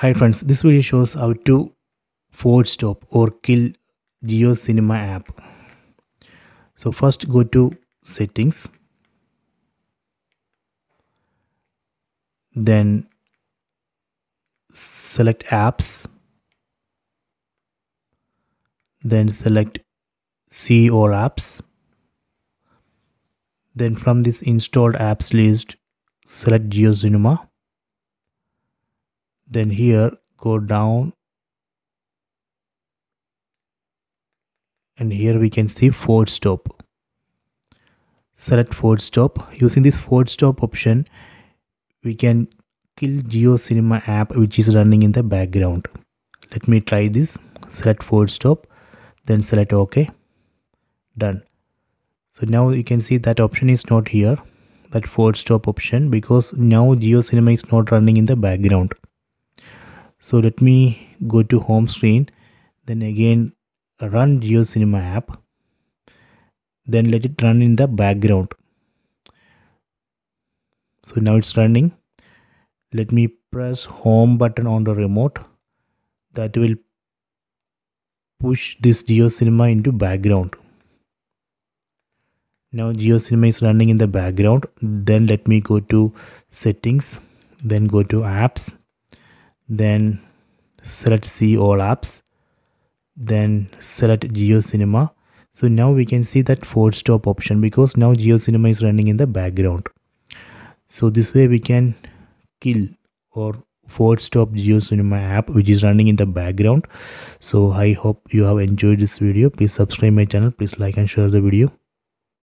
Hi friends, this video shows how to force stop or kill JioCinema app. So first go to settings. Then select apps. Then select see all apps. Then from this installed apps list, select JioCinema then here go down. And here we can see force stop. Select force stop. Using this force stop option we can kill JioCinema app which is running in the background. Let me try this. Select force stop then select ok. Done. So now you can see that option is not here that force stop option because now JioCinema is not running in the background so let me go to home screen then again run JioCinema app then let it run in the background. So now it's running. Let me press home button on the remote. That will push this JioCinema into background. Now JioCinema is running in the background. Then let me go to settings then go to apps then select see all apps. Then select JioCinema. So now we can see that force stop option because now JioCinema is running in the background. So this way we can kill or force stop JioCinema app which is running in the background. So i hope you have enjoyed this video. Please subscribe my channel. Please like and share the video